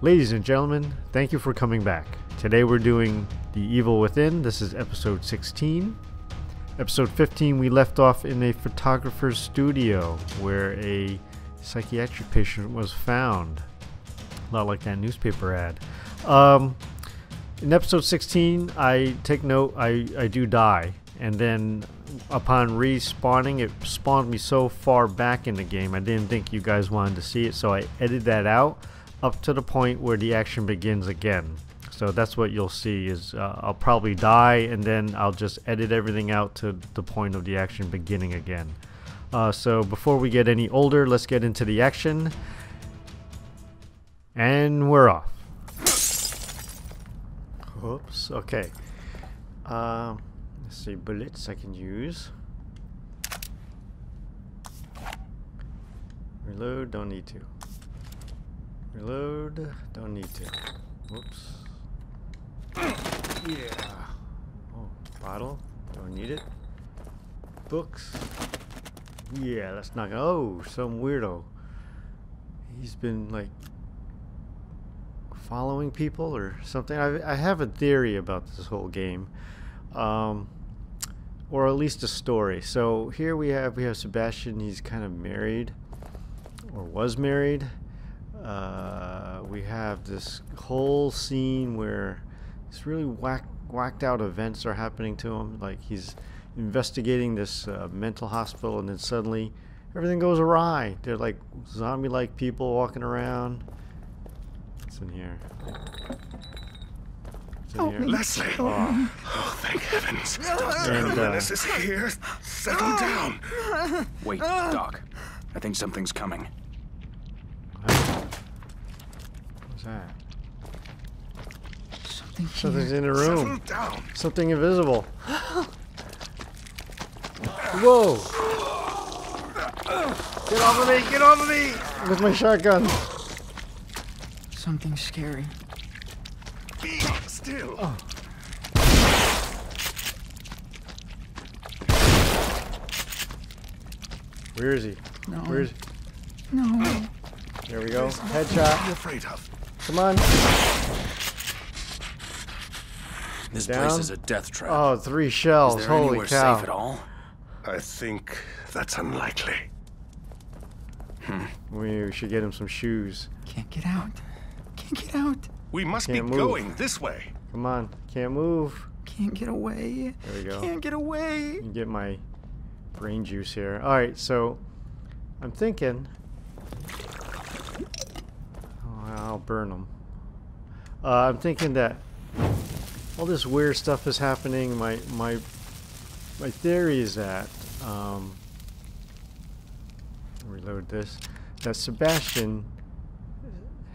Ladies and gentlemen, thank you for coming back. Today we're doing The Evil Within. This is episode 16. Episode 15, we left off in a photographer's studio where a psychiatric patient was found. A lot like that newspaper ad. Um, in episode 16, I take note, I, I do die. And then upon respawning, it spawned me so far back in the game, I didn't think you guys wanted to see it, so I edited that out up to the point where the action begins again. So that's what you'll see is uh, I'll probably die and then I'll just edit everything out to the point of the action beginning again. Uh, so before we get any older, let's get into the action. And we're off. Oops, okay. Uh, let's see, bullets I can use. Reload, don't need to. Reload, don't need to. Whoops. Yeah. Oh, bottle, don't need it. Books. Yeah, that's not gonna. Oh, some weirdo. He's been like following people or something. I, I have a theory about this whole game, um, or at least a story. So here we have we have Sebastian. He's kind of married, or was married. Uh, we have this whole scene where it's really whack, whacked out events are happening to him. Like he's investigating this uh, mental hospital, and then suddenly everything goes awry. They're like zombie-like people walking around. What's in here? What's in Oh, here? Leslie! Oh, Oh, thank heavens. And, uh, is here. Settle down. Wait, Doc. I think something's coming. What's that? Something here. Something's in the room. down. Something invisible. Whoa! Get off of me! Get off of me! With my shotgun. Something scary. Be still. Oh. Where is he? No. Where is he? No. There we go. What are Headshot. afraid of? Come on. This Down? place is a death trap. Oh, three is shells. there Holy anywhere cow. safe at all? I think that's unlikely. Hmm. We should get him some shoes. Can't get out. Can't get out. We must Can't be move. going this way. Come on. Can't move. Can't get away. There we go. Can't get away. and get my brain juice here. All right, so I'm thinking. I'll burn them. Uh, I'm thinking that all this weird stuff is happening. My my my theory is that um, reload this. That Sebastian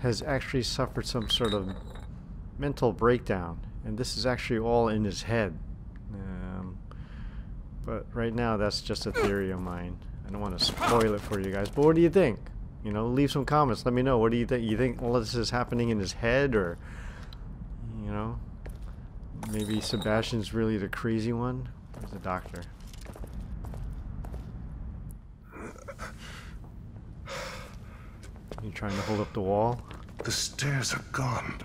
has actually suffered some sort of mental breakdown, and this is actually all in his head. Um, but right now, that's just a theory of mine. I don't want to spoil it for you guys. But what do you think? You know, leave some comments. Let me know. What do you think? You think all this is happening in his head, or you know, maybe Sebastian's really the crazy one? Where's the doctor? You trying to hold up the wall? The stairs are gone.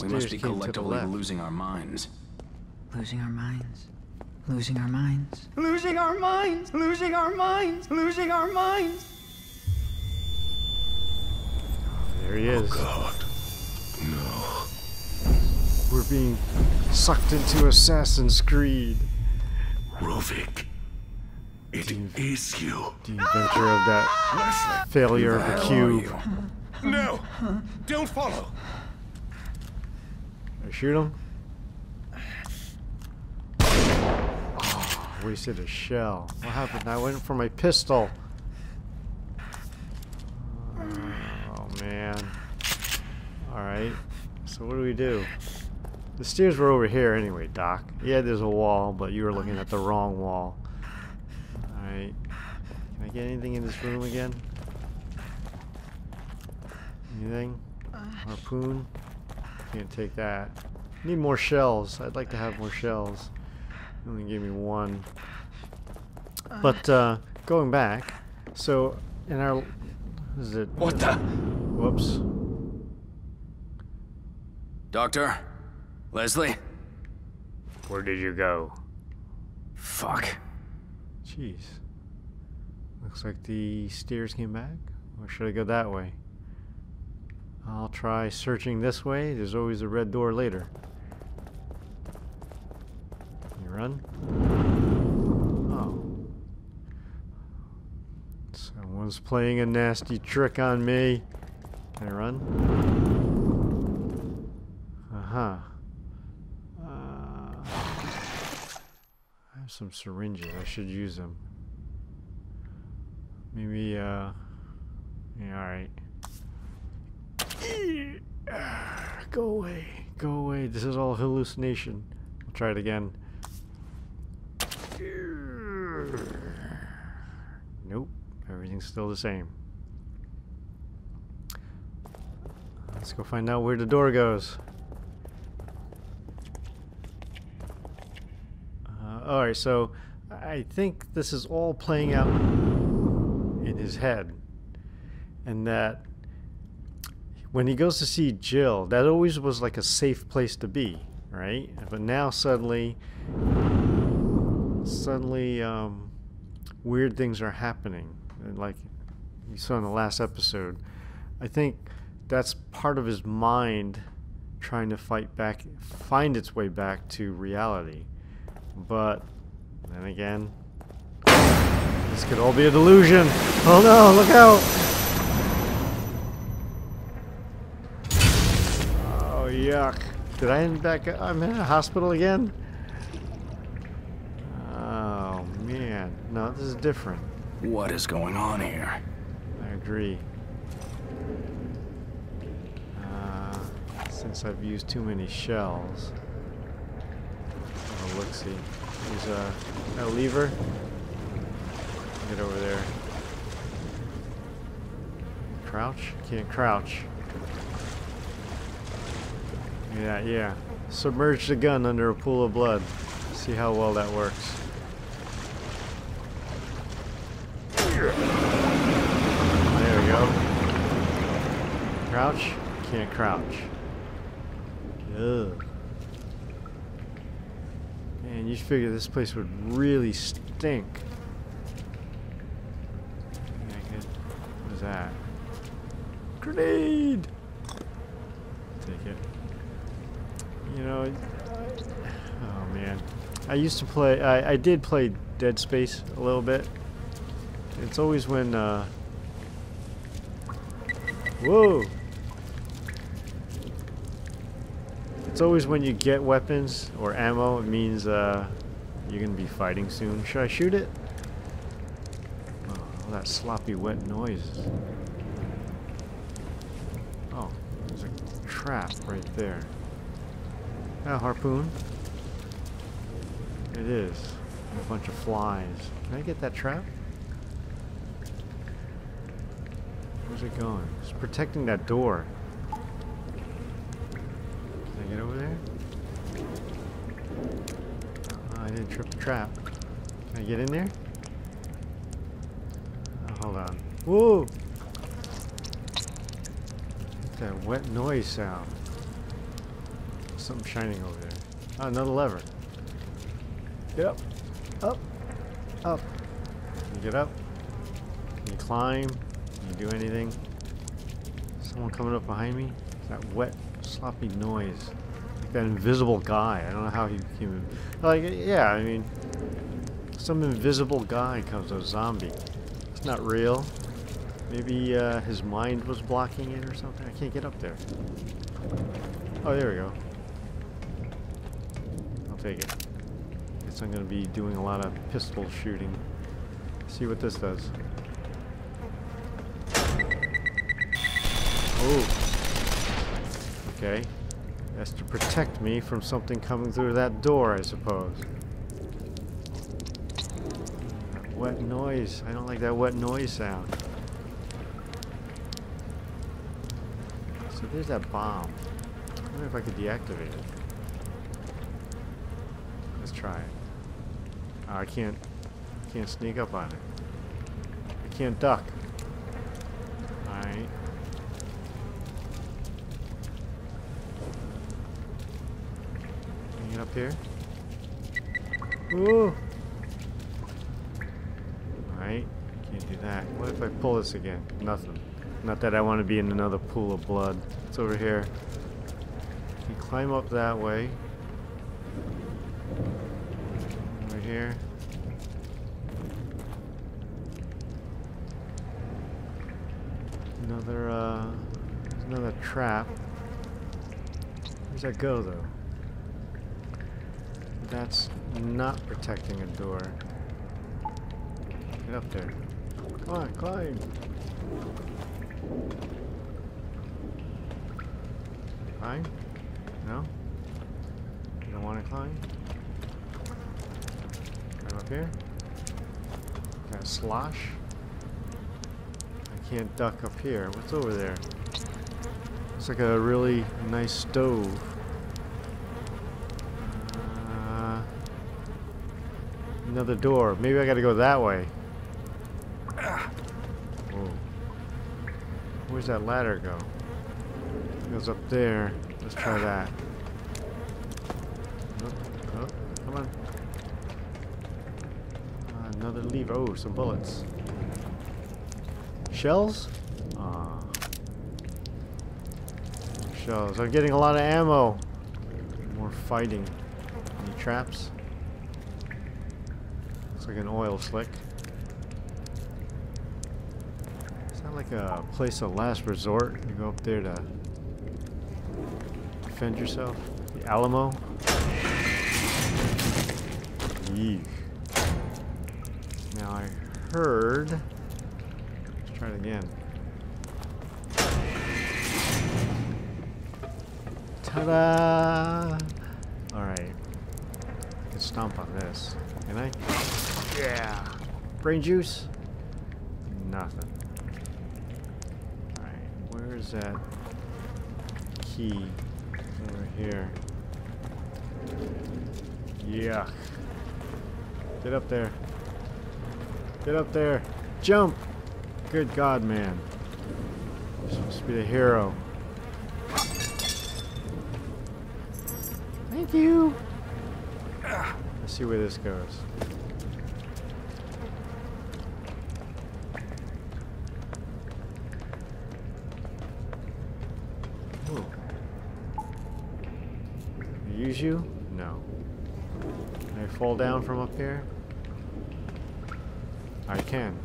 We must be came to the collectively losing our minds. Losing our minds. Losing our minds. Losing our minds. Losing our minds. Losing our minds. There he is. Oh, God. No. We're being sucked into Assassin's Creed. Ruvik. It is you. The inventor of that failure of the cube. No. Don't follow. I shoot him. Oh, wasted a shell. What happened? I went for my pistol. Oh man. Alright. So what do we do? The stairs were over here anyway, Doc. Yeah, there's a wall, but you were looking at the wrong wall. Alright. Can I get anything in this room again? Anything? Harpoon? Can't take that. Need more shells. I'd like to have more shells. You only gave me one. But uh, going back, so in our, it? What the? Whoops. Doctor? Leslie? Where did you go? Fuck. Jeez. Looks like the stairs came back. Or should I go that way? I'll try searching this way. There's always a red door later. You run? Oh. Someone's playing a nasty trick on me. Can I run? Uh-huh. Uh, I have some syringes. I should use them. Maybe, uh... Yeah, alright. Go away. Go away. This is all hallucination. I'll try it again. Nope. Everything's still the same. Let's go find out where the door goes. Uh, Alright, so I think this is all playing out in his head. And that when he goes to see Jill, that always was like a safe place to be, right? But now suddenly, suddenly, um, weird things are happening. Like you saw in the last episode, I think that's part of his mind trying to fight back, find its way back to reality. But then again, this could all be a delusion. Oh no, look out! Oh, yuck. Did I end back? I'm in a hospital again? Oh, man. No, this is different. What is going on here? I agree. Uh, since I've used too many shells. Oh, look, see. There's a, uh, a lever. Get over there. Crouch? Can't crouch. Yeah, yeah. Submerge the gun under a pool of blood. See how well that works. There we go. Crouch? Can't crouch. Ugh. Man, you figure this place would really stink. What is that? Grenade! Take it. You know, oh man. I used to play, I, I did play Dead Space a little bit. It's always when, uh, whoa! It's always when you get weapons or ammo, it means, uh, you're gonna be fighting soon. Should I shoot it? Oh, all that sloppy wet noise. Oh, there's a trap right there. A harpoon. It is. A bunch of flies. Can I get that trap? Where's it going? It's protecting that door. Get over there? Oh, I didn't trip the trap. Can I get in there? Oh, hold on. Whoa! That wet noise sound. Something shining over there. Oh, another lever. Get up. Up. Up. Can you get up? Can you climb? Can you do anything? Someone coming up behind me? That wet, sloppy noise. That invisible guy. I don't know how he came. Like, yeah, I mean, some invisible guy comes, a zombie. It's not real. Maybe uh, his mind was blocking it or something. I can't get up there. Oh, there we go. I'll take it. Guess I'm gonna be doing a lot of pistol shooting. See what this does. Oh. Okay. That's to protect me from something coming through that door, I suppose. Wet noise. I don't like that wet noise sound. So there's that bomb. I wonder if I could deactivate it. Let's try it. Oh, I can't can't sneak up on it. I can't duck. Alright. Up here. Ooh! Alright, can't do that. What if I pull this again? Nothing. Not that I want to be in another pool of blood. It's over here. You climb up that way. Over here. Another, uh, another trap. Where's that go, though? That's not protecting a door. Get up there. Come on, climb! Climb? No? You don't want to climb? Climb up here? Got slosh? I can't duck up here. What's over there? It's like a really nice stove. Uh, another door. Maybe I gotta go that way. Whoa. Where's that ladder go? It goes up there. Let's try that. Oh, oh, come on. Another lever. Oh, some bullets. Shells? Ah. Shells. I'm getting a lot of ammo. More fighting. Any traps? Looks like an oil slick. Is that like a place of last resort? You go up there to defend yourself? The Alamo? Yeesh. Now I heard... Let's try it again. Ta-da! Alright. I can stomp on this. Can I? Yeah! Brain juice? Nothing. Alright, where is that key? Over here. Yuck. Get up there. Get up there. Jump! Good God, man. You're supposed to be the hero. Thank you. Let's see where this goes. Ooh. You? No. Can I fall down from up here? I can.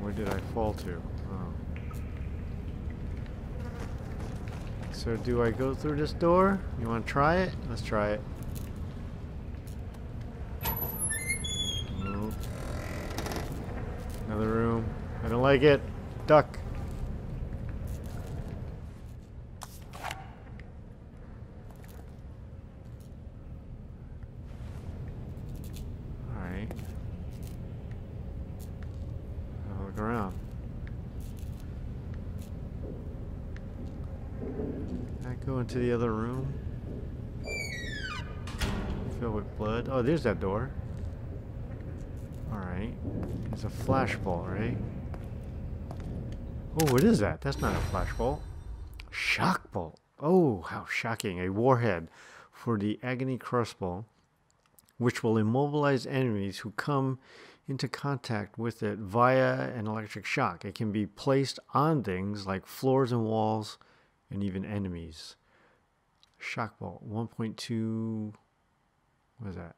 Where did I fall to? Oh. So do I go through this door? You want to try it? Let's try it. Another room. I don't like it. Duck. Alright. I'll look around. Into the other room? Filled with blood. Oh, there's that door. Alright. It's a flashball, right? Oh, what is that? That's not a flashball. Shock. Oh, how shocking. A warhead for the agony crossbow, which will immobilize enemies who come into contact with it via an electric shock. It can be placed on things like floors and walls and even enemies. Shock bolt, 1.2, what is that?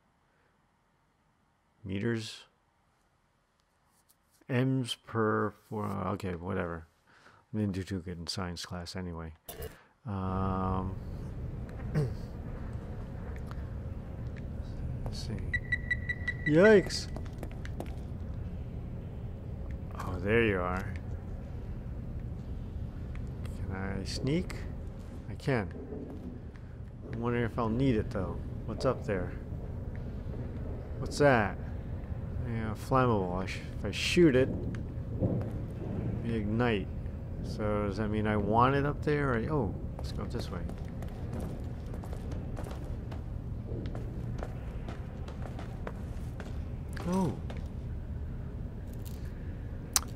Meters? M's per, four, okay, whatever. I didn't do too good in science class anyway. Um, let's see. Yikes! Oh, there you are. Can I sneak? I can. I'm wondering if I'll need it though. What's up there? What's that? Yeah, flammable. I if I shoot it, it ignite. So does that mean I want it up there? Or oh, let's go this way. Oh.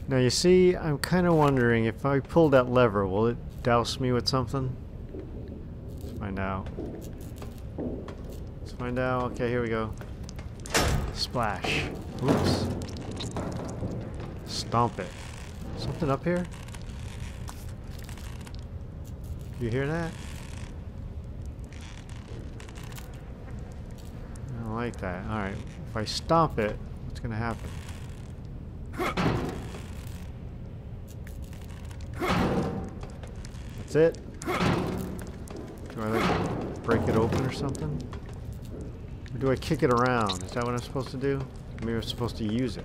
Now you see, I'm kind of wondering if I pull that lever, will it douse me with something? Let's find out. A find out. Okay, here we go. Splash. Oops. Stomp it. Something up here? You hear that? I don't like that. Alright, if I stomp it, what's gonna happen? That's it? Do I like break it open or something? Or do I kick it around? Is that what I'm supposed to do? Maybe I'm supposed to use it.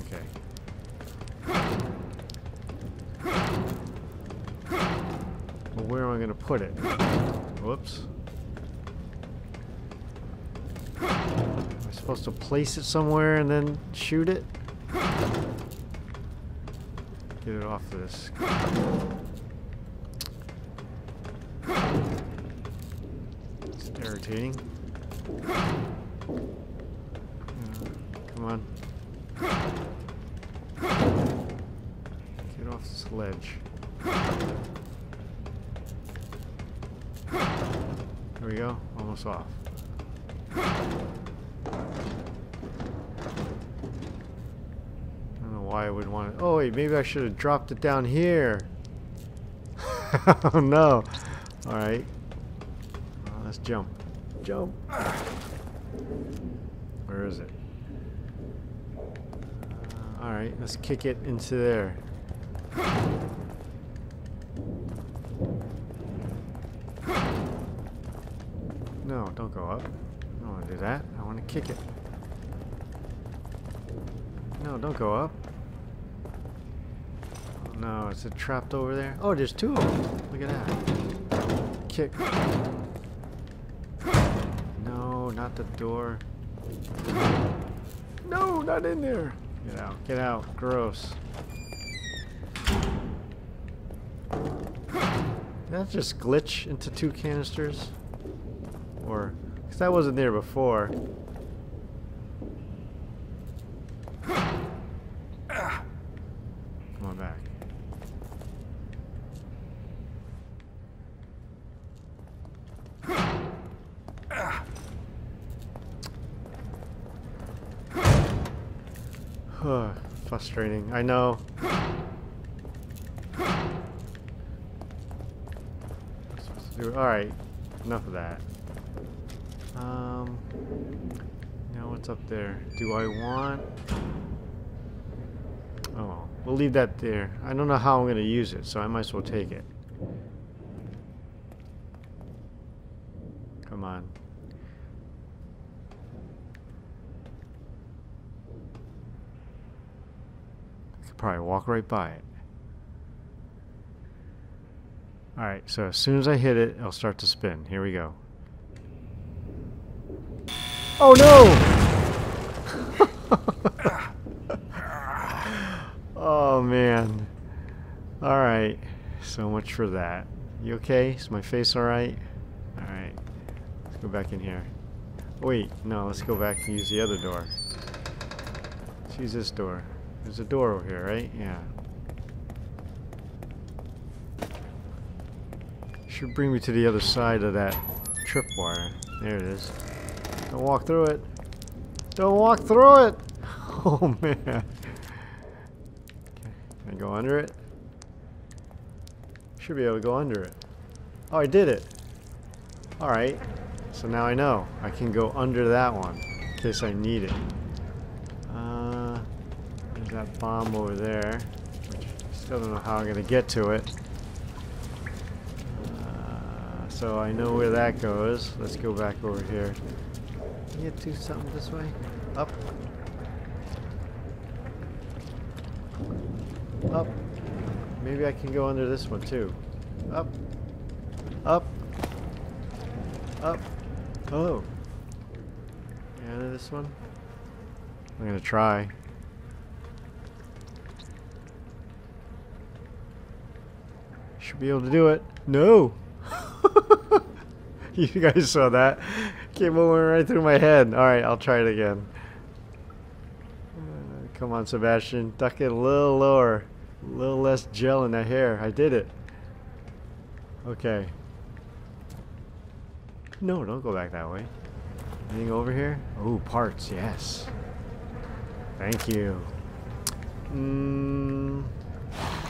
Okay. Well, where am I going to put it? Whoops. Am I supposed to place it somewhere and then shoot it? Get it off this. It's irritating. Come on. Get off this ledge. There we go. Almost off. I don't know why I would want to. Oh, wait. Maybe I should have dropped it down here. oh, no. Well, let's jump. Jump. Where is it? Uh, Alright, let's kick it into there. No, don't go up. I don't want to do that. I want to kick it. No, don't go up. Oh, no, is it trapped over there? Oh, there's two of them. Look at that. Kick. No, not the door. No, not in there. Get out. Get out. Gross. Did that just glitch into two canisters? Or, because that wasn't there before. Come on back. Frustrating. I know. Alright. Enough of that. Um, now what's up there? Do I want... Oh, we'll leave that there. I don't know how I'm going to use it, so I might as well take it. Come on. I could probably walk right by it. Alright, so as soon as I hit it, it'll start to spin. Here we go. Oh no! oh man. Alright. So much for that. You okay? Is my face alright? Alright. Let's go back in here. Wait, no, let's go back and use the other door. Let's use this door. There's a door over here, right? Yeah. Should bring me to the other side of that tripwire. There it is. Don't walk through it. Don't walk through it! Oh man. Okay. Can I go under it? Should be able to go under it. Oh, I did it. Alright. So now I know. I can go under that one. In case I need it. That bomb over there. Which I still don't know how I'm going to get to it. Uh, so I know where that goes. Let's go back over here. Can you do something this way? Up. Up. Maybe I can go under this one too. Up. Up. Up. Oh. Yeah, under this one. I'm gonna try. Should be able to do it. No! you guys saw that. Came over right through my head. Alright, I'll try it again. Uh, come on, Sebastian. Duck it a little lower. A little less gel in that hair. I did it. Okay. No, don't go back that way. Anything over here? Oh, parts, yes. Thank you. Mm, uh,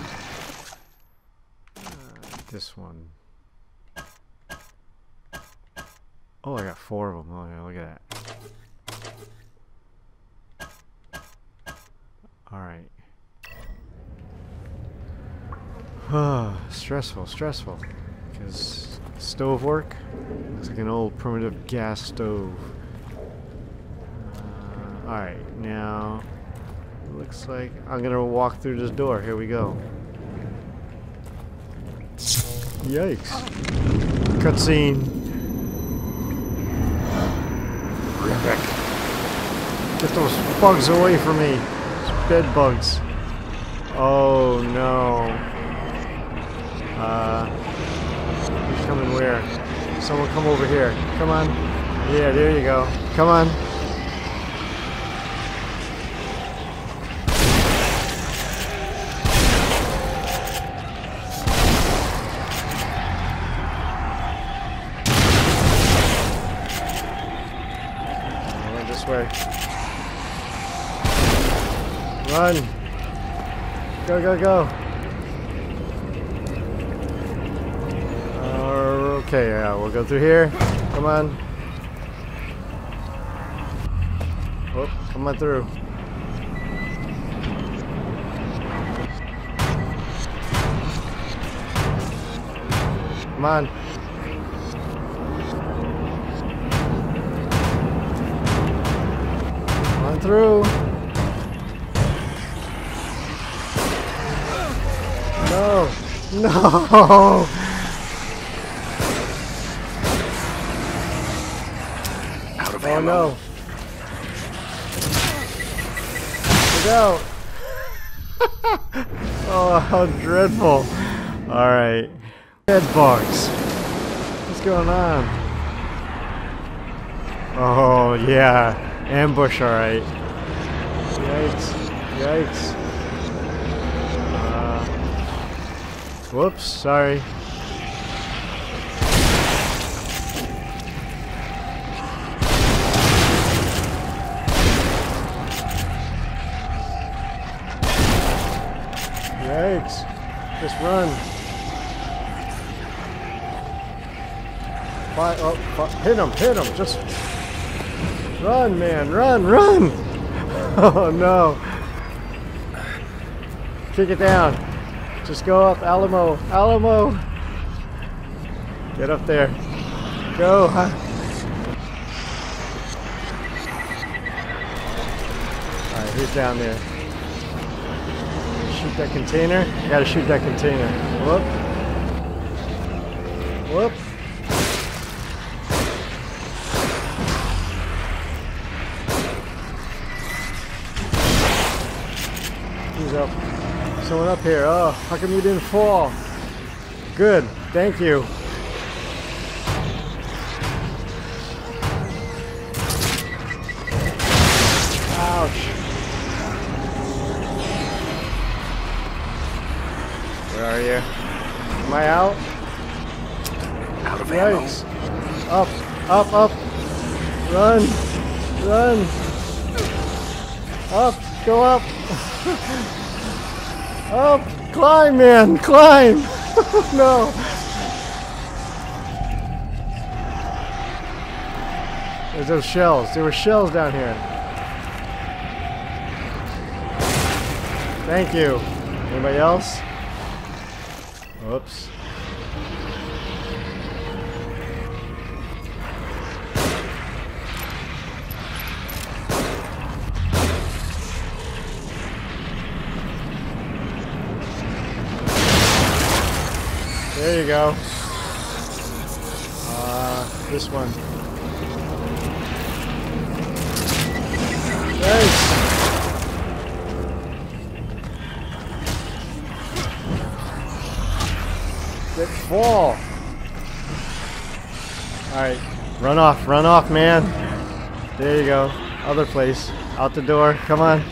this one. Oh, I got four of them. Oh, yeah, look at that. Alright. stressful, stressful. Because stove work? It's like an old primitive gas stove. Uh, Alright, now looks like I'm gonna walk through this door. Here we go. Yikes. Cutscene. Get those bugs away from me. It's bed bugs. Oh no. Uh, he's coming where? Someone come over here. Come on. Yeah, there you go. Come on. Go, go, go. Uh, okay, yeah, we'll go through here. Come on. Oh, come on through. Come on. Come on through. No. No. Out of Oh ammo. no. Look out. oh, how dreadful. Alright. Dead bugs. What's going on? Oh, yeah. Ambush, alright. Yikes. Yikes. Whoops, sorry. Yikes. Just run. Fi oh, fi hit him, hit him. Just run, man. Run, run. Oh, no. Kick it down. Just go up, Alamo. Alamo. Get up there. Go. Huh? Alright, who's down there? Shoot that container. Gotta shoot that container. Whoop. How come you didn't fall? Good. Thank you. Ouch. Where are you? Am I out? Out of ammo. Yikes. Up, up, up. Run, run. Up, go up. up, climb, man, climb. no. There's those shells. There were shells down here. Thank you. Anybody else? Oops. There you go. Uh, this one. Nice! Get fall. Alright. Run off, run off, man. There you go. Other place. Out the door. Come on.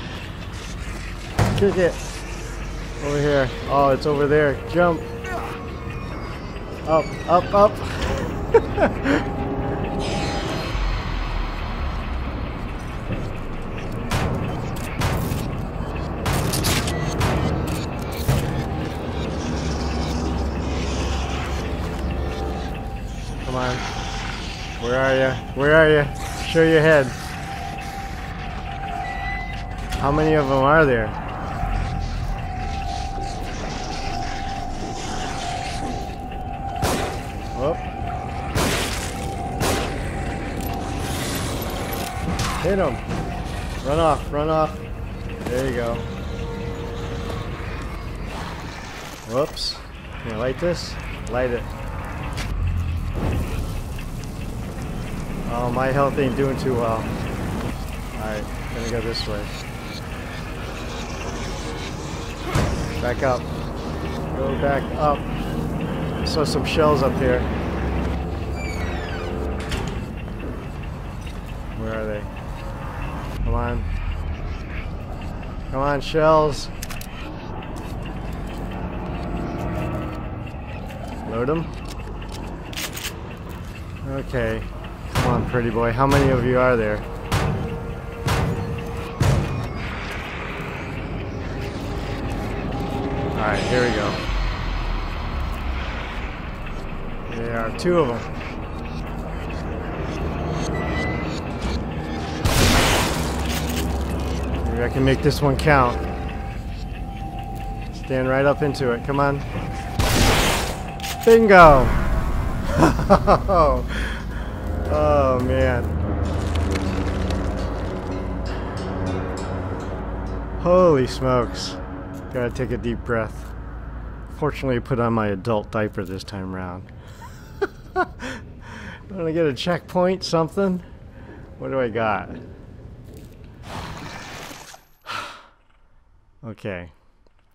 Kick it. Over here. Oh, it's over there. Jump. Up, up, up. Come on. Where are you? Where are you? Show your head. How many of them are there? Whoop. Hit him. Run off, run off. There you go. Whoops. Can you light this? Light it. Oh, my health ain't doing too well. Alright, gonna go this way. Back up. Go back up. I saw some shells up here. Where are they? Come on. Come on, shells. Load them. Okay. Come on, pretty boy. How many of you are there? Alright, here we go. There are two of them. Maybe I can make this one count. Stand right up into it. Come on. Bingo! oh man. Holy smokes. Gotta take a deep breath. Fortunately, I put on my adult diaper this time around. Want to get a checkpoint? Something? What do I got? okay.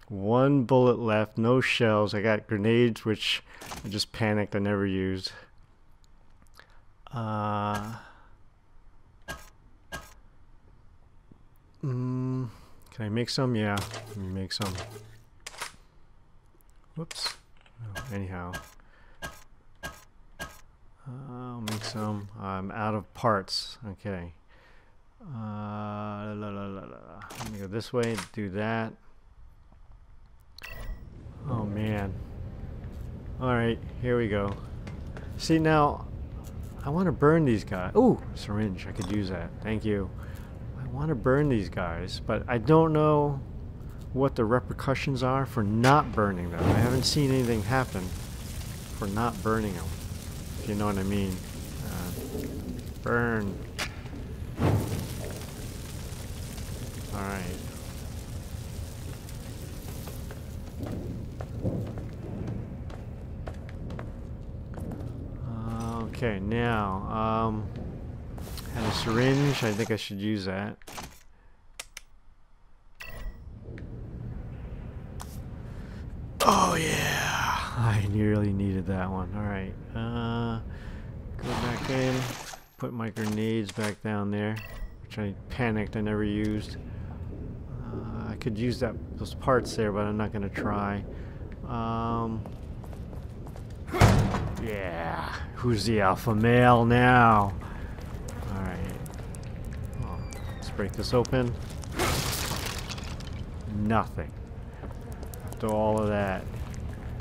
One bullet left, no shells. I got grenades, which I just panicked I never used. Uh, mm, can I make some? Yeah, let me make some. Whoops. Oh, anyhow. I'll make some. I'm out of parts. Okay. Uh, la, la, la, Let me go this way, do that. Oh man. Alright, here we go. See now, I want to burn these guys. Oh, syringe. I could use that. Thank you. I want to burn these guys, but I don't know what the repercussions are for not burning them. I haven't seen anything happen for not burning them, you know what I mean. Uh, burn. Alright. Okay, now, um, had a syringe. I think I should use that. Oh yeah, I nearly needed that one. All right, uh, go back in, put my grenades back down there, which I panicked I never used. Uh, I could use that those parts there, but I'm not gonna try. Um, yeah. Who's the alpha male now? Alright. Let's break this open. Nothing. After all of that.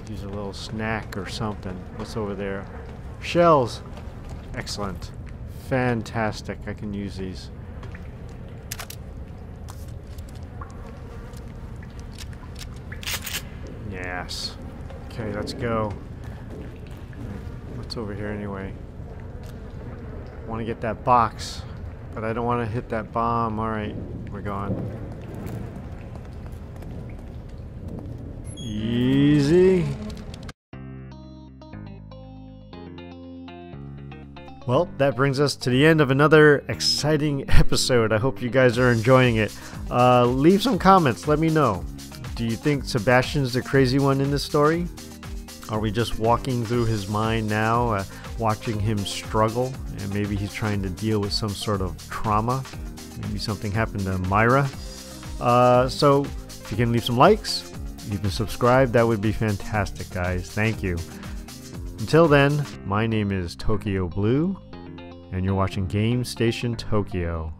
Use a little snack or something. What's over there? Shells! Excellent. Fantastic. I can use these. Yes. Okay, let's go. What's over here anyway? want to get that box, but I don't want to hit that bomb. Alright, we're gone. Easy. Well, that brings us to the end of another exciting episode. I hope you guys are enjoying it. Uh, leave some comments. Let me know. Do you think Sebastian's the crazy one in this story? Are we just walking through his mind now, uh, watching him struggle? And maybe he's trying to deal with some sort of trauma. Maybe something happened to Myra. Uh, so, if you can leave some likes, even subscribe, that would be fantastic, guys. Thank you. Until then, my name is Tokyo Blue, and you're watching Game Station Tokyo.